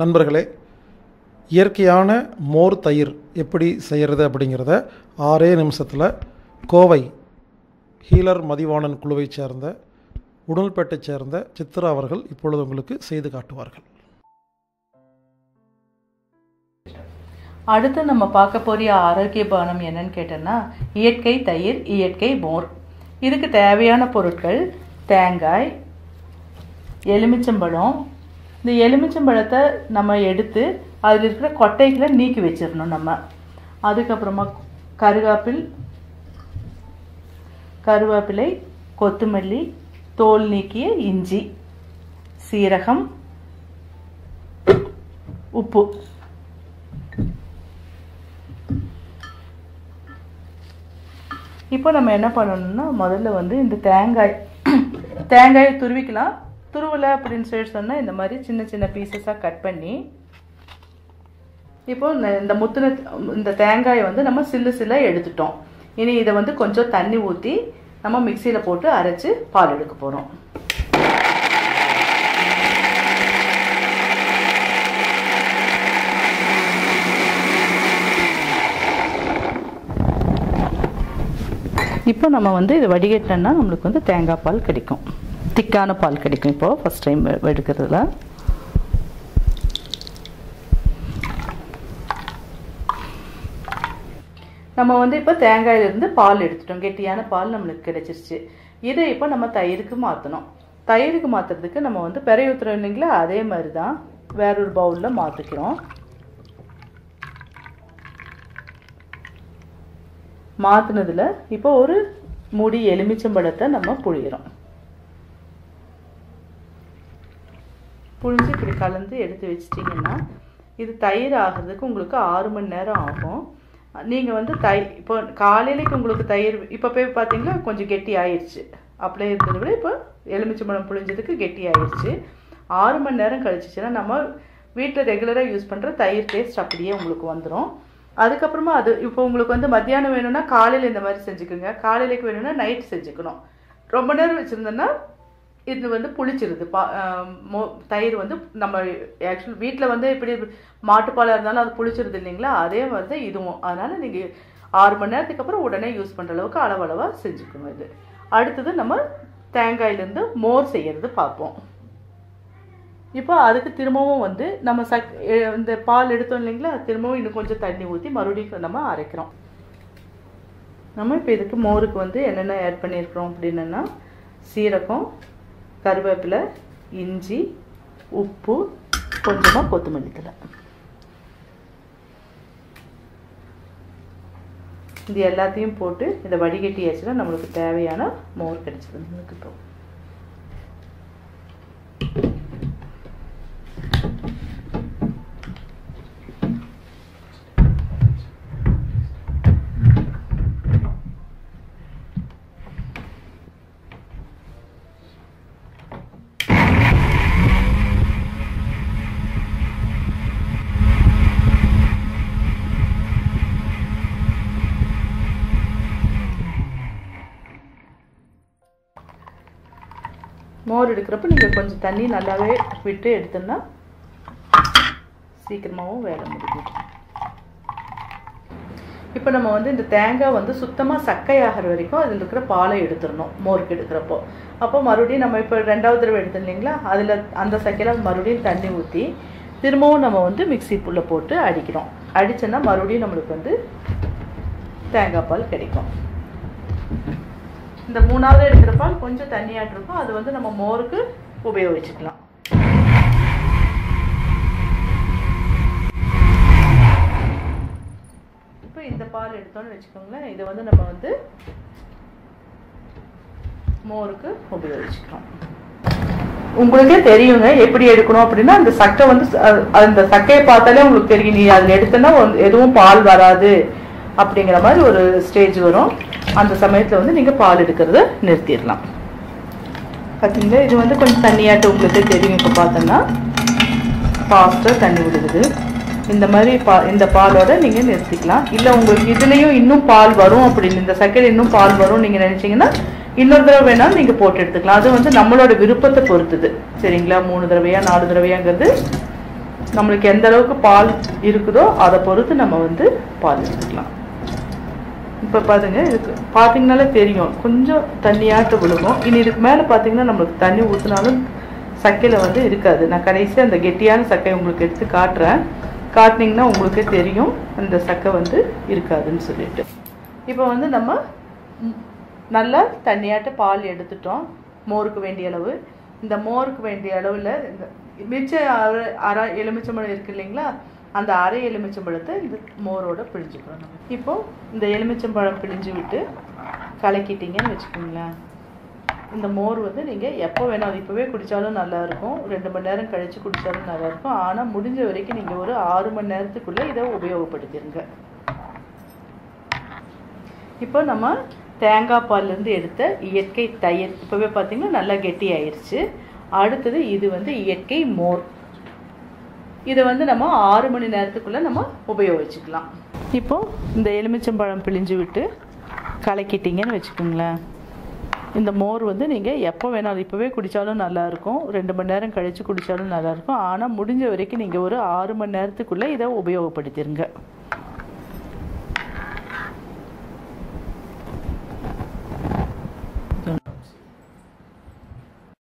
நண்பர்களே இயற்கையான மோர் தயிர் எப்படி செய்கிறது அப்படிங்கிறத ஆறே நிமிஷத்தில் கோவை ஹீலர் மதிவாணன் குழுவைச் சேர்ந்த உடல்பேட்டைச் சேர்ந்த சித்ரா அவர்கள் இப்பொழுது உங்களுக்கு செய்து காட்டுவார்கள். அடுத்து நம்ம பார்க்க போகிற ஆரோக்கிய பானம் என்னன்னு கேட்டோன்னா இயற்கை தயிர் இயற்கை மோர். இதுக்கு தேவையான பொருட்கள் தேங்காய் எலுமிச்சம்பழம் இந்த எலுமிச்சம்பழத்தை நம்ம எடுத்து அதில் இருக்கிற கொட்டைகளை நீக்கி வச்சிடணும் நம்ம. அதுக்கப்புறமா கருவேப்பில் கருவேப்பிலை கொத்தமல்லி தோல் நீக்கிய இஞ்சி சீரகம் உப்பு. இப்போ நம்ம என்ன பண்ணணும்னா முதல்ல வந்து இந்த தேங்காய் தேங்காயை துருவிக்கலாம். துருவலை அப்படின்னு சொல்லி சொன்னால் இந்த மாதிரி சின்ன சின்ன பீசஸாக கட் பண்ணி இப்போ இந்த- இந்த முத்துன இந்த தேங்காயை வந்து நம்ம சில்லு சில்லாக எடுத்துட்டோம். இனி இதை வந்து கொஞ்சம் தண்ணி ஊற்றி நம்ம மிக்சியில் போட்டு அரைச்சி பால் எடுக்க போகிறோம் இப்போ நம்ம வந்து இதை வடிகட்டினா நம்மளுக்கு வந்து தேங்காய் பால் கிடைக்கும். திக்கான பால் கிடைக்கும் இப்போ ஃபஸ்ட் டைம் எடுக்கிறதுல நம்ம வந்து இப்போ தேங்காயிலிருந்து பால் எடுத்துட்டோம் கெட்டியான பால் நம்மளுக்கு கிடைச்சிருச்சு இதை இப்போ நம்ம தயிருக்கு மாற்றணும் தயிருக்கு மாற்றுறதுக்கு நம்ம வந்து பெரிய ஊற்றுறோம் இல்லைங்களா அதே மாதிரி தான் வேறொரு பவுலில் மாற்றிக்கிறோம் மாற்றினதில் இப்போ ஒரு முடி எலுமிச்சம்பழத்தை நம்ம புழிகிறோம் புழிஞ்சு இப்படி கலந்து எடுத்து வச்சிட்டிங்கன்னா இது தயிர் ஆகிறதுக்கு உங்களுக்கு ஆறு மணி நேரம் ஆகும். நீங்கள் வந்து தை இப்போ காலையிலைக்கு உங்களுக்கு தயிர் இப்போ போய் பார்த்தீங்கன்னா கொஞ்சம் கெட்டி ஆயிடுச்சு அப்படியே இருந்ததை விட இப்போ எலுமிச்சை பழம் புழிஞ்சதுக்கு கெட்டி ஆயிடுச்சு ஆறு மணி நேரம் கழிச்சிச்சுன்னா நம்ம வீட்டில் ரெகுலராக யூஸ் பண்ணுற தயிர் டேஸ்ட் அப்படியே உங்களுக்கு வந்துடும் அதுக்கப்புறமா அது இப்போ உங்களுக்கு வந்து மத்தியானம் வேணும்னா காலையில் இந்த மாதிரி செஞ்சுக்கோங்க. காலையிலைக்கு வேணும்னா நைட் செஞ்சுக்கணும். ரொம்ப நேரம் வச்சுருந்தோன்னா இது வந்து புளிச்சிருது. பா மோ- தயிர் வந்து நம்ம ஆக்சுவல் வீட்டில் வந்து இப்படி மாட்டுப்பாலாக இருந்தாலும் அது புளிச்சிருது இல்லைங்களா? அதே மாதிரி தான் இதுவும். அதனால் நீங்கள் ஆறு மணி நேரத்துக்கு அப்புறம் உடனே யூஸ் பண்ணுற அளவுக்கு அளவளவாக செஞ்சுக்கணும் இது. அடுத்தது நம்ம தேங்காயிலேருந்து மோர் செய்யறது பார்ப்போம். இப்போ அதுக்கு திரும்பவும் வந்து நம்ம சக் இந்த பால் எடுத்தோம் இல்லைங்களா? திரும்பவும் இன்னும் கொஞ்சம் தண்ணி ஊற்றி மறுபடியும் நம்ம அரைக்கிறோம். நம்ம இப்போ இதுக்கு மோருக்கு வந்து என்னென்ன ஆட் பண்ணியிருக்கிறோம் அப்படின்னா சீரகம் கருவேப்பிலை இஞ்சி உப்பு கொஞ்சமாக கொத்தமல்லி தழை. இது எல்லாத்தையும் போட்டு இதை வடிகட்டியாச்சுன்னா நம்மளுக்கு தேவையான மோர் கிடைச்சது நம்மளுக்கு இப்போ மோர் எடுக்கிறப்ப நீங்கள் கொஞ்சம் தண்ணி நல்லாவே விட்டு எடுத்தோம்னா சீக்கிரமாகவும் வேலை முடியும். இப்போ நம்ம வந்து இந்த தேங்காய் வந்து சுத்தமாக சக்கையாகிற வரைக்கும் அதில் இருக்கிற பாலை எடுத்துடணும் மோருக்கு எடுக்கிறப்போ. அப்போ மறுபடியும் நம்ம இப்போ ரெண்டாவது தடவை எடுத்தோம் இல்லைங்களா? அதில் அந்த சக்கையில் மறுபடியும் தண்ணி ஊற்றி திரும்பவும் நம்ம வந்து மிக்ஸி புல்ல போட்டு அடிக்கிறோம். அடித்தோன்னா மறுபடியும் நம்மளுக்கு வந்து தேங்காய் பால் கிடைக்கும். இந்த மூணாவது எடுக்கிற பால் கொஞ்சம் தண்ணியாட்டு இருக்கும். அது வந்து நம்ம மோருக்கு உபயோகிச்சுக்கலாம். இப்போ இந்த பால் எடுத்தோன்னு வச்சுக்கோங்களேன். இதை வந்து நம்ம வந்து மோருக்கு உபயோகிச்சுக்கலாம். உங்களுக்கே தெரியுங்க எப்படி எடுக்கணும் அப்படின்னா அந்த சக்கை வந்து அந்த சக்கையை பார்த்தாலே உங்களுக்கு தெரியும். நீ அதில் எடுத்தனா எதுவும் பால் வராது அப்படிங்கிற மாதிரி ஒரு ஸ்டேஜ் வரும். அந்த சமயத்தில் வந்து நீங்கள் பால் எடுக்கிறத நிறுத்திடலாம். பார்த்தீங்களா இது வந்து கொஞ்சம் தண்ணியாட்டு உங்களுக்கு தெரியும் இப்போ பார்த்தோன்னா ஃபாஸ்ட்டாக தண்ணி விடுது. இந்த மாதிரி பா இந்த பாலோட நீங்கள் நிறுத்திக்கலாம். இல்லை உங்களுக்கு இதுலேயும் இன்னும் பால் வரும் அப்படின்னு இந்த செகண்ட் இன்னும் பால் வரும் நீங்கள் நினச்சிங்கன்னா இன்னொரு தடவை வேணாலும் நீங்கள் போட்டு எடுத்துக்கலாம். அது வந்து நம்மளோட விருப்பத்தை பொறுத்துது. சரிங்களா? மூணு தடவையா நாலு தடவையாங்கிறது நம்மளுக்கு எந்த அளவுக்கு பால் இருக்குதோ அதை பொறுத்து நம்ம வந்து பால் எடுத்துக்கலாம். இப்போ பாருங்க இதுக்கு பார்த்தீங்கனாலே தெரியும். கொஞ்சம் தண்ணியாட்டு விழுகும். இனி இதுக்கு மேலே பார்த்தீங்கன்னா நம்மளுக்கு தண்ணி ஊற்றினாலும் சக்கையில் வந்து இருக்காது. நான் கடைசியாக அந்த கெட்டியான சக்கையை உங்களுக்கு எடுத்து காட்டுறேன். காட்டினீங்கன்னா உங்களுக்கே தெரியும் அந்த சக்கை வந்து இருக்காதுன்னு சொல்லிட்டு. இப்போ வந்து நம்ம நல்லா தண்ணியாட்ட பால் எடுத்துட்டோம். மோருக்கு வேண்டிய அளவு. இந்த மோருக்கு வேண்டிய அளவில் இந்த மிச்ச அரை எலுமிச்சம்பழம் இருக்கு இல்லைங்களா? அந்த அரை எலுமிச்சம்பழத்தை இந்த மோரோட பிழிஞ்சுக்கிறோம் நம்ம. இப்போ இந்த எலுமிச்சம்பழம் பிழிஞ்சு விட்டு கலக்கிட்டீங்கன்னு வச்சுக்கோங்களேன். இந்த மோர் வந்து நீங்கள் எப்போ வேணும் அது இப்போவே குடித்தாலும் நல்லாயிருக்கும். ரெண்டு மணி நேரம் கழித்து குடித்தாலும் நல்லாயிருக்கும். ஆனால் முடிஞ்ச வரைக்கும் நீங்கள் ஒரு ஆறு மணி நேரத்துக்குள்ளே இதை உபயோகப்படுத்திடுங்க இப்போ நம்ம தேங்காய் பால்லேருந்து எடுத்த இயற்கை தயிர் இப்போவே பார்த்தீங்கன்னா நல்லா கெட்டி ஆயிடுச்சு அடுத்தது இது வந்து இயற்கை மோர். இதை வந்து நம்ம ஆறு மணி நேரத்துக்குள்ளே நம்ம உபயோகிச்சுக்கலாம். இப்போ இந்த எலுமிச்சம்பழம் பிழிஞ்சு விட்டு கலக்கிட்டீங்கன்னு வச்சுக்கோங்களேன். இந்த மோர் வந்து நீங்கள் எப்போ வேணாலும் இப்போவே குடித்தாலும் நல்லாயிருக்கும் ரெண்டு மணி நேரம் கழித்து குடித்தாலும் நல்லாயிருக்கும் ஆனால் முடிஞ்ச வரைக்கும் நீங்கள் ஒரு ஆறு மணி நேரத்துக்குள்ளே இதை உபயோகப்படுத்திடுங்க